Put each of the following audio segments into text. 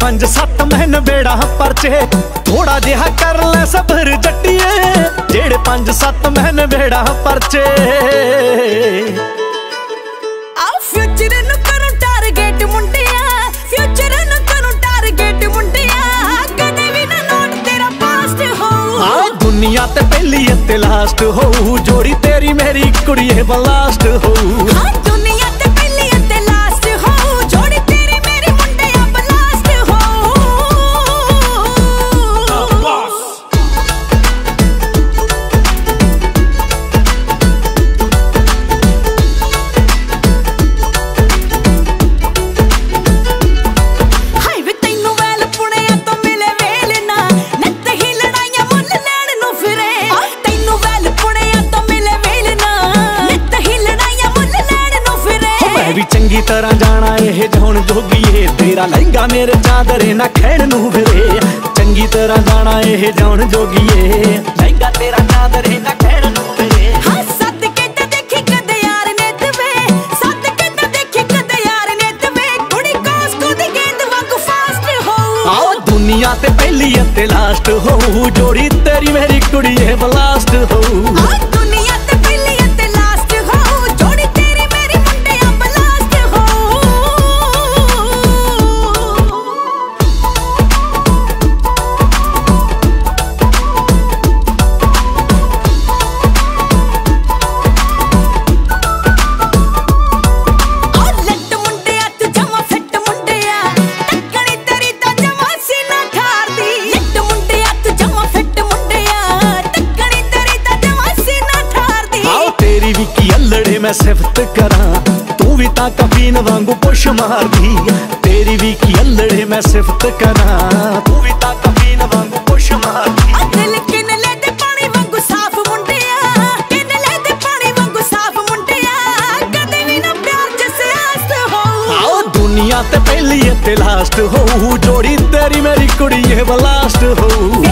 ਪੰਜ ਸੱਤ ਮਹੀਨ ਬੇੜਾ ਪਰਚੇ ਥੋੜਾ ਜਿਹਾ ਕਰ ਲੈ ਸਬਰ ਜੱਟੀਏ। ਜਿਹੜੇ ਪੰਜ ਸੱਤ ਮਹੀਨ ਬੇੜਾ ਪਰਚੇ। ਆ ਫਿਊਚਰ ਨੂੰ ਕਰੂੰ ਟਾਰਗੇਟ ਮੁੰਡਿਆ। ਫਿਊਚਰ ਨੂੰ ਕਰੂੰ ਟਾਰਗੇਟ ਮੁੰਡਿਆ। ਕਦੇ ਵੀ ਨਾ ਨੋਟ ਤੇਰਾ ਪਾਸਟ ਹੋ ਆ ਦੁਨੀਆ ਤੇ ਪਹਿਲੀ ਅਤੇ ਲਾਸਟ ਹੋਊ। ਜੋੜੀ ਤੇਰੀ ਮੇਰੀ ਕੁੜੀਏ ਬਲਾਸਟ ਹੋਊ। ਹਾਂ ਦੁਨੀਆ ਵੀ ਚੰਗੀ ਤਰ੍ਹਾਂ ਜਾਣਾ ਇਹ ਜਹੁਣ ਜੋਗੀਏ ਤੇਰਾ ਲਹਿੰਗਾ ਮੇਰੇ ਚਾਦਰੇ ਨਾ ਖੈਣ ਨੂੰ ਫਿਰੇ। ਚੰਗੀ ਤਰ੍ਹਾਂ ਜਾਣਾ ਇਹ ਜਹੁਣ ਜੋਗੀਏ ਲਹਿੰਗਾ ਤੇਰਾ ਚਾਦਰੇ ਨਾ ਖੈਣ ਨੂੰ ਫਿਰੇ। ਹਾਂ ਸੱਦ ਕੇ ਤਾਂ ਦੇਖੀ ਕਦੇ ਯਾਰ ਨੇ ਤਵੇ ਸੱਦ ਕੇ ਤਾਂ ਦੇਖੀ ਕਦੇ ਯਾਰ ਨੇ ਤਵੇ ਕੁੜੀ ਕੋਸਕੋ ਦੀ ਗੇਂਦ ਵਾਂਗੂ ਫਾਸਟ ਹੋ ਆਓ ਦੁਨੀਆ ਤੇ ਪਹਿਲੀ ਅਤੇ ਲਾਸਟ ਹੋਊ। ਜੋੜੀ ਤੇਰੀ ਮੇਰੀ ਕੁੜੀਏ ਬਲਾਸਟ ਹੋਊ। ਮੈਂ ਸਿਫਤ ਕਰਾਂ ਤੂੰ ਵੀ ਤਾਂ ਕਫੀਨ ਵਾਂਗੂ ਪੁਸ਼ ਮਾਰਦੀ। ਤੇਰੀ ਵੀ ਕੀ ਅਲੜੇ ਮੈਂ ਸਿਫਤ ਕਰਾਂ ਤੂੰ ਵੀ ਤਾਂ ਕਫੀਨ ਵਾਂਗੂ ਪੁਸ਼ ਮਾਰਦੀ। ਆ ਦਿਲ ਕਿਨ ਲੈ ਤੇ ਪਾਣੀ ਵਾਂਗੂ ਸਾਫ਼ ਮੁੰਡਿਆ ਕਿਨ ਲੈ ਤੇ ਪਾਣੀ ਵਾਂਗੂ ਸਾਫ਼ ਮੁੰਡਿਆ ਕਦੇ ਵੀ ਨਾ ਪਿਆਰ ਜਿਸ ਆਸਤ ਹੋ ਆਓ ਦੁਨੀਆ ਤੇ ਪਹਿਲੀ ਅਤੇ ਲਾਸਟ ਹੋਊ ਜੋੜੀ ਤੇਰੀ ਮੇਰੀ ਕੁੜੀਏ ਬਲਾਸਟ ਹੋਊ।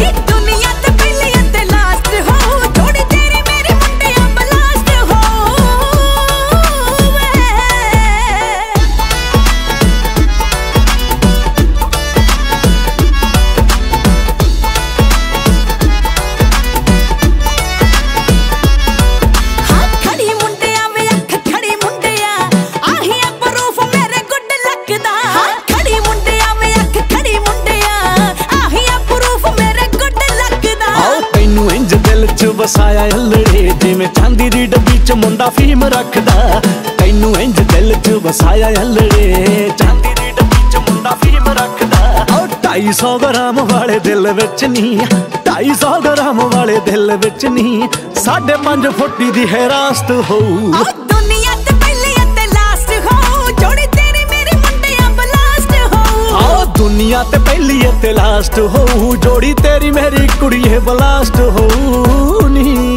ਵਸਾਇਆ ਅਲੜੇ, ਜਿਵੇਂ ਚਾਂਦੀ ਦੀ ਡੱਬੀ 'ਚ ਮੁੰਡਾ ਫੀਮ ਰੱਖਦਾ। ਤੈਨੂੰ ਇੰਜ ਦਿਲ 'ਚ ਵਸਾਇਆ ਅਲੜੇ, ਚਾਂਦੀ ਦੀ ਡੱਬੀ 'ਚ ਮੁੰਡਾ ਫੀਮ ਰੱਖਦਾ। ਆਓ 250 ਗ੍ਰਾਮ ਵਾਲੇ ਦਿਲ ਵਿੱਚ ਨਹੀਂ 250 ਗ੍ਰਾਮ ਵਾਲੇ ਦਿਲ ਵਿੱਚ ਨਹੀਂ 5.5 ਫੁੱਟੀ ਦੀ ਹੈਰਾਸਤ ਹੋਊ। ਦੁਨੀਆ ਤੇ ਪਹਿਲੀ ਤੇ ਲਾਸਟ ਹੋਊ। ਜੋੜੀ ਤੇਰੀ ਮੇਰੀ ਕੁੜੀਏ ਬਲਾਸਟ ਹੋਊ। ਨੀ।